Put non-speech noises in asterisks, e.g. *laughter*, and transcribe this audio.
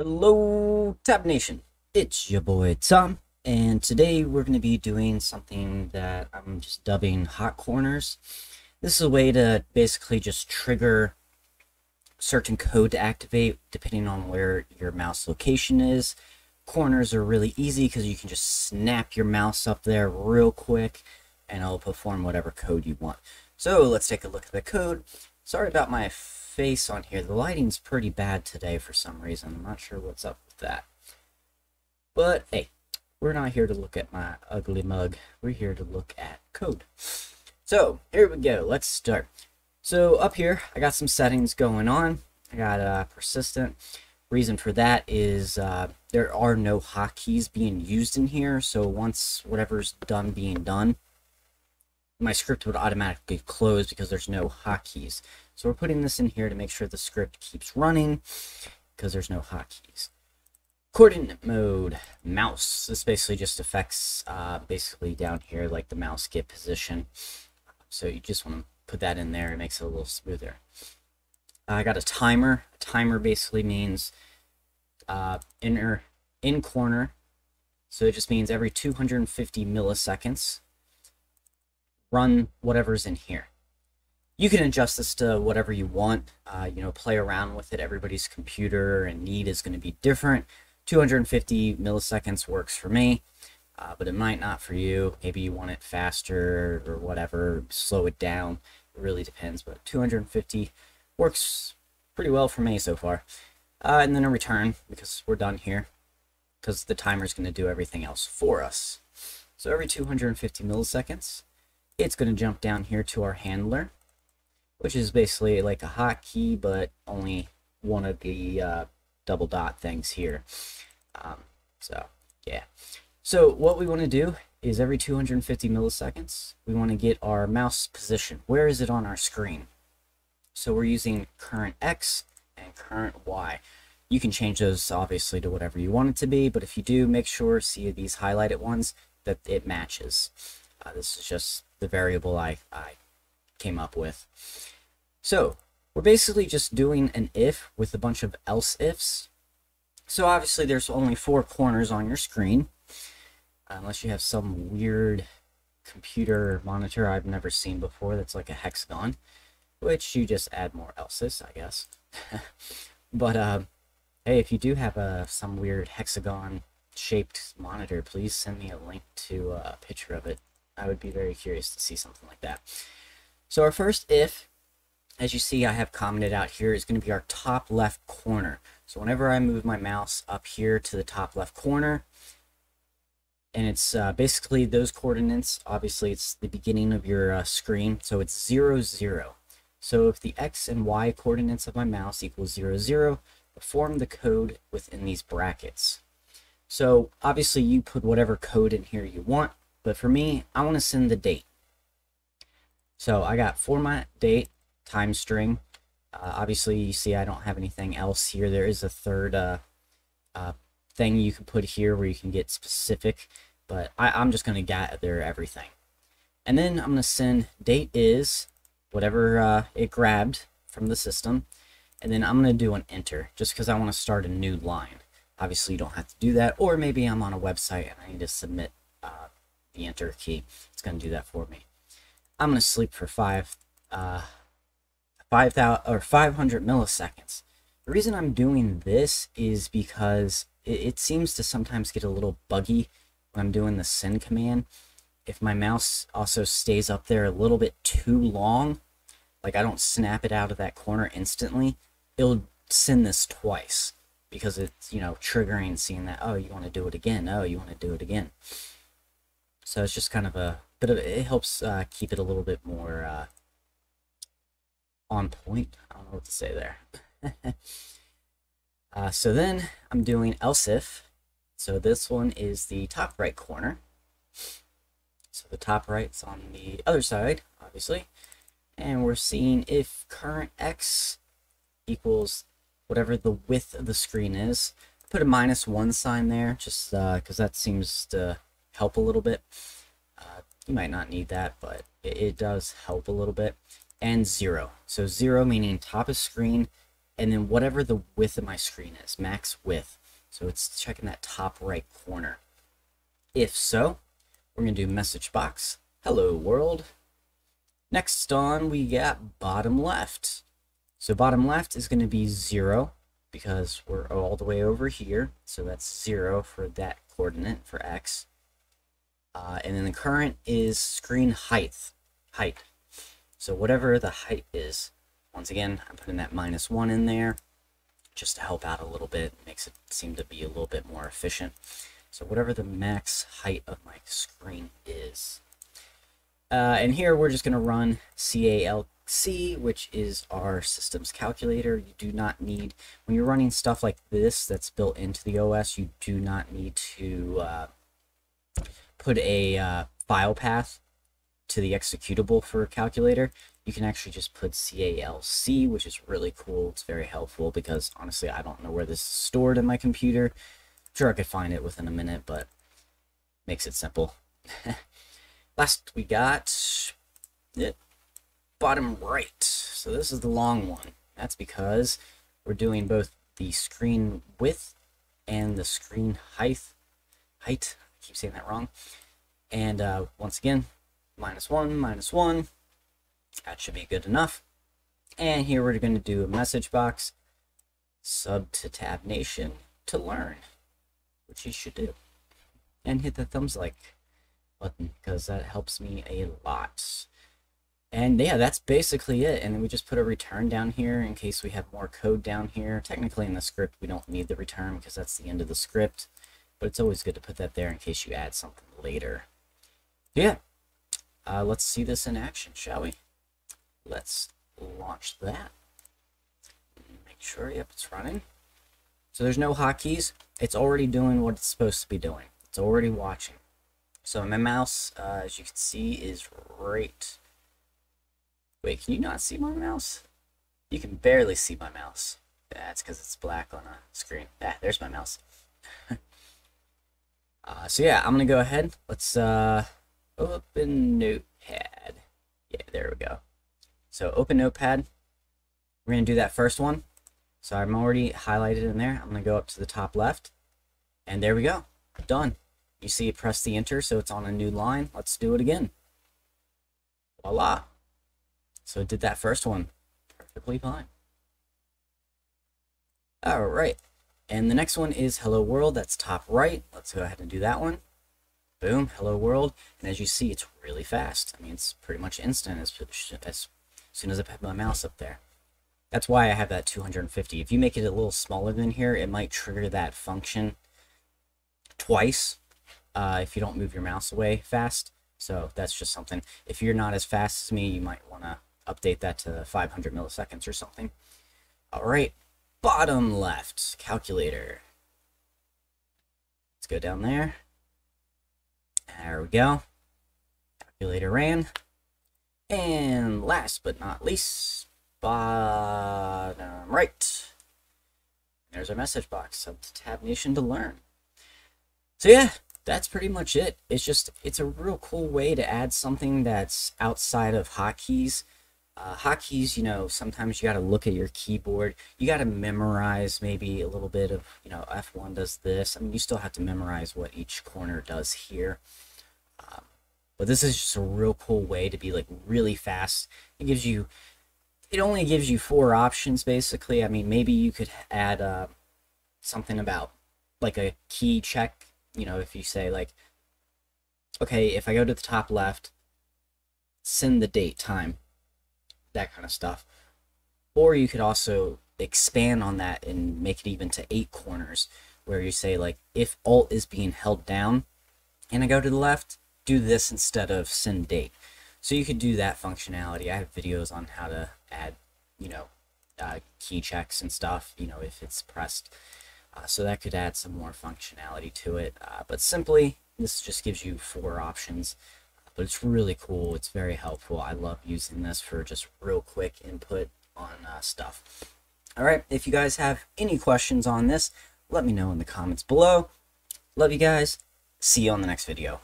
Hello, Tab Nation. It's your boy Tom, and today we're going to be doing something that I'm just dubbing hot corners. This is a way to basically just trigger certain code to activate depending on where your mouse location is. Corners are really easy because you can just snap your mouse up there real quick and it'll perform whatever code you want. So let's take a look at the code. Sorry about my face on here. The lighting's pretty bad today for some reason. I'm not sure what's up with that. But hey, we're not here to look at my ugly mug. We're here to look at code. So here we go. Let's start. So up here, I got some settings going on. I got uh, persistent. Reason for that is uh, there are no hotkeys being used in here. So once whatever's done being done, my script would automatically close because there's no hotkeys. So we're putting this in here to make sure the script keeps running because there's no hotkeys. Coordinate mode, mouse. This basically just affects uh, basically down here like the mouse get position. So you just want to put that in there. It makes it a little smoother. I got a timer. A timer basically means uh, inner in corner. So it just means every 250 milliseconds run whatever's in here. You can adjust this to whatever you want, uh, you know, play around with it. Everybody's computer and need is going to be different. 250 milliseconds works for me, uh, but it might not for you. Maybe you want it faster or whatever, slow it down. It really depends, but 250 works pretty well for me so far. Uh, and then a return, because we're done here, because the timer is going to do everything else for us. So every 250 milliseconds, it's going to jump down here to our handler, which is basically like a hotkey, but only one of the uh, double dot things here. Um, so, yeah. So what we want to do is every 250 milliseconds, we want to get our mouse position. Where is it on our screen? So we're using current X and current Y. You can change those obviously to whatever you want it to be, but if you do, make sure, see these highlighted ones, that it matches. Uh, this is just the variable I, I came up with. So we're basically just doing an if with a bunch of else ifs. So obviously there's only four corners on your screen, unless you have some weird computer monitor I've never seen before that's like a hexagon, which you just add more else's, I guess. *laughs* but uh, hey, if you do have a some weird hexagon shaped monitor, please send me a link to a picture of it. I would be very curious to see something like that. So our first if, as you see I have commented out here, is going to be our top left corner. So whenever I move my mouse up here to the top left corner, and it's uh, basically those coordinates, obviously it's the beginning of your uh, screen, so it's 0, 0. So if the x and y coordinates of my mouse equals 0, 0, perform the code within these brackets. So obviously you put whatever code in here you want. But for me, I want to send the date. So I got format date time string. Uh, obviously, you see I don't have anything else here. There is a third uh, uh, thing you can put here where you can get specific, but I, am just going to gather everything. And then I'm going to send date is whatever uh, it grabbed from the system, and then I'm going to do an enter just because I want to start a new line. Obviously, you don't have to do that, or maybe I'm on a website and I need to submit the enter key. It's going to do that for me. I'm going to sleep for five, uh, 5,000 or 500 milliseconds. The reason I'm doing this is because it, it seems to sometimes get a little buggy when I'm doing the send command. If my mouse also stays up there a little bit too long, like I don't snap it out of that corner instantly, it'll send this twice because it's, you know, triggering seeing that, oh, you want to do it again. Oh, you want to do it again. So it's just kind of a bit of it helps uh, keep it a little bit more uh, on point. I don't know what to say there. *laughs* uh, so then I'm doing else if. So this one is the top right corner. So the top right's on the other side, obviously. And we're seeing if current x equals whatever the width of the screen is. Put a minus one sign there, just because uh, that seems to help a little bit. Uh, you might not need that, but it, it, does help a little bit. And zero. So zero meaning top of screen and then whatever the width of my screen is, max width. So it's checking that top right corner. If so, we're going to do message box, hello world. Next on, we got bottom left. So bottom left is going to be 0 because we're all the way over here. So that's 0 for that coordinate for x. Uh, and then the current is screen height. Height. So whatever the height is, once again, I'm putting that minus 1 in there just to help out a little bit. Makes it seem to be a little bit more efficient. So whatever the max height of my screen is. Uh, and here we're just going to run CALC, which is our systems calculator. You do not need, when you're running stuff like this that's built into the OS, you do not need to uh, put a uh, file path to the executable for a calculator. You can actually just put CALC, which is really cool. It's very helpful because honestly, I don't know where this is stored in my computer. I'm sure I could find it within a minute, but makes it simple. *laughs* Last we got it bottom right. So this is the long one. That's because we're doing both the screen width and the screen height. Height. Keep saying that wrong. And uh, once again, minus one, minus one. That should be good enough. And here we're going to do a message box, sub to Tab Nation to learn, which you should do. And hit the thumbs like button because that helps me a lot. And yeah, that's basically it. And then we just put a return down here in case we have more code down here. Technically in the script, we don't need the return because that's the end of the script. But it's always good to put that there in case you add something later. Yeah. Uh, let's see this in action, shall we? Let's launch that. Make sure, yep, it's running. So there's no hotkeys. It's already doing what it's supposed to be doing. It's already watching. So my mouse, uh, as you can see, is right. Wait, can you not see my mouse? You can barely see my mouse. That's because it's black on a screen. Ah, there's my mouse. *laughs* uh, so yeah, I'm gonna go ahead. Let's uh, open Notepad. Yeah, there we go. So open Notepad. We're gonna do that first one. So I'm already highlighted in there. I'm gonna go up to the top left, and there we go. Done. You see press the enter, so it's on a new line. Let's do it again. Voila. So it did that first one perfectly fine. All right. And the next one is Hello World. That's top right. Let's go ahead and do that one. Boom, Hello World. And as you see, it's really fast. I mean, it's pretty much instant as, as soon as I put my mouse up there. That's why I have that 250. If you make it a little smaller than here, it might trigger that function twice uh, if you don't move your mouse away fast. So that's just something. If you're not as fast as me, you might want to update that to 500 milliseconds or something. All right, bottom left, calculator. Let's go down there. There we go. Calculator ran. And last but not least, bottom right. There's our message box. Sub Tab Nation to learn. So yeah, that's pretty much it. It's just, it's a real cool way to add something that's outside of hotkeys. Uh, hotkeys, you know, sometimes you got to look at your keyboard. You got to memorize maybe a little bit of, you know, F1 does this. I mean, you still have to memorize what each corner does here. Um, but this is just a real cool way to be like really fast. It gives you, it only gives you four options basically. I mean, maybe you could add uh, something about like a key check you know, if you say like, okay, if I go to the top left, send the date, time, that kind of stuff. Or you could also expand on that and make it even to eight corners, where you say like, if Alt is being held down, and I go to the left, do this instead of send date. So you could do that functionality. I have videos on how to add, you know, uh, key checks and stuff, you know, if it's pressed. Uh, so that could add some more functionality to it. Uh, but simply, this just gives you four options. But it's really cool. It's very helpful. I love using this for just real quick input on uh, stuff. All right, if you guys have any questions on this, let me know in the comments below. Love you guys. See you on the next video.